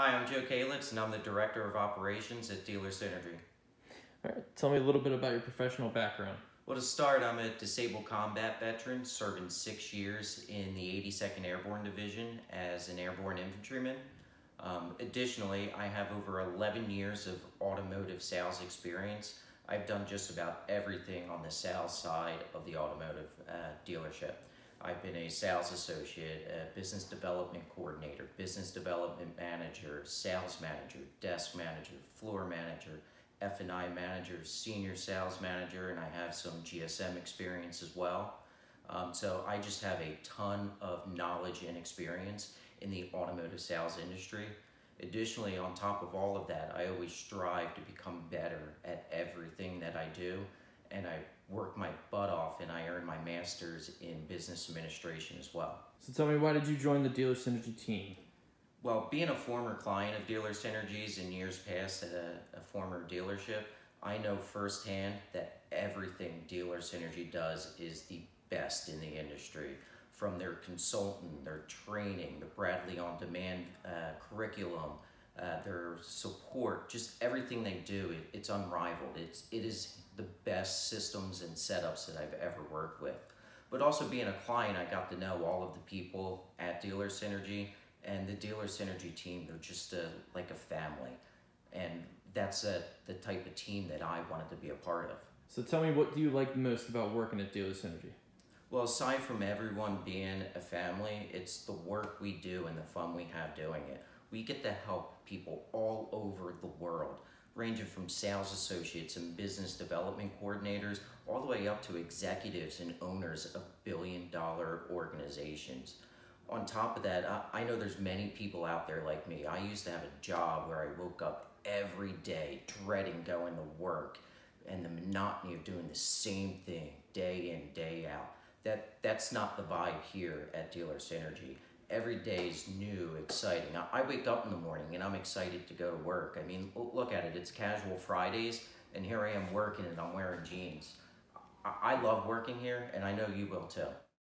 Hi, I'm Joe Kalitz, and I'm the Director of Operations at Dealer Synergy. All right, tell me a little bit about your professional background. Well, to start, I'm a disabled combat veteran, serving six years in the 82nd Airborne Division as an airborne infantryman. Um, additionally, I have over 11 years of automotive sales experience. I've done just about everything on the sales side of the automotive uh, dealership. I've been a sales associate, a business development coordinator, business development manager, sales manager, desk manager, floor manager, F&I manager, senior sales manager, and I have some GSM experience as well. Um, so I just have a ton of knowledge and experience in the automotive sales industry. Additionally, on top of all of that, I always strive to become better at everything that I do, and I work my butt off and I earned my master's in business administration as well. So tell me, why did you join the Dealer Synergy team? Well, being a former client of Dealer Synergy's in years past at a, a former dealership, I know firsthand that everything Dealer Synergy does is the best in the industry. From their consultant, their training, the Bradley On Demand uh, curriculum, uh, their support, just everything they do, it, it's unrivaled. It's, it is the best systems and setups that I've ever worked with. But also being a client, I got to know all of the people at Dealer Synergy and the Dealer Synergy team. They're just a, like a family. And that's a, the type of team that I wanted to be a part of. So tell me, what do you like most about working at Dealer Synergy? Well, aside from everyone being a family, it's the work we do and the fun we have doing it. We get to help people all over the world, ranging from sales associates and business development coordinators, all the way up to executives and owners of billion dollar organizations. On top of that, I, know there's many people out there like me. I used to have a job where I woke up every day dreading going to work and the monotony of doing the same thing day in, day out. That, that's not the vibe here at Dealer Synergy every day is new, exciting. I, wake up in the morning and I'm excited to go to work. I mean, look at it, it's casual Fridays, and here I am working and I'm wearing jeans. I, love working here, and I know you will too.